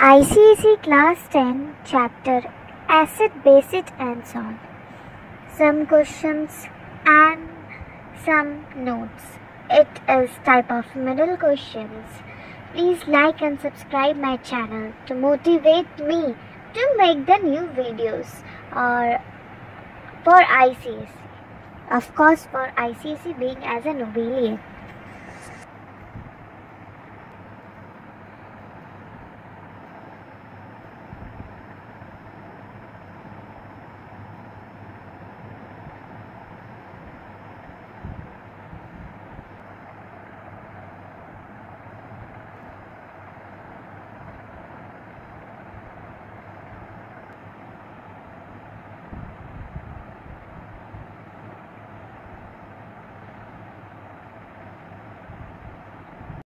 ICSE Class 10 Chapter Acid, Basic and Salt. Some questions and some notes. It is type of middle questions. Please like and subscribe my channel to motivate me to make the new videos or for ICSE. Of course for ICSE being as an obedient.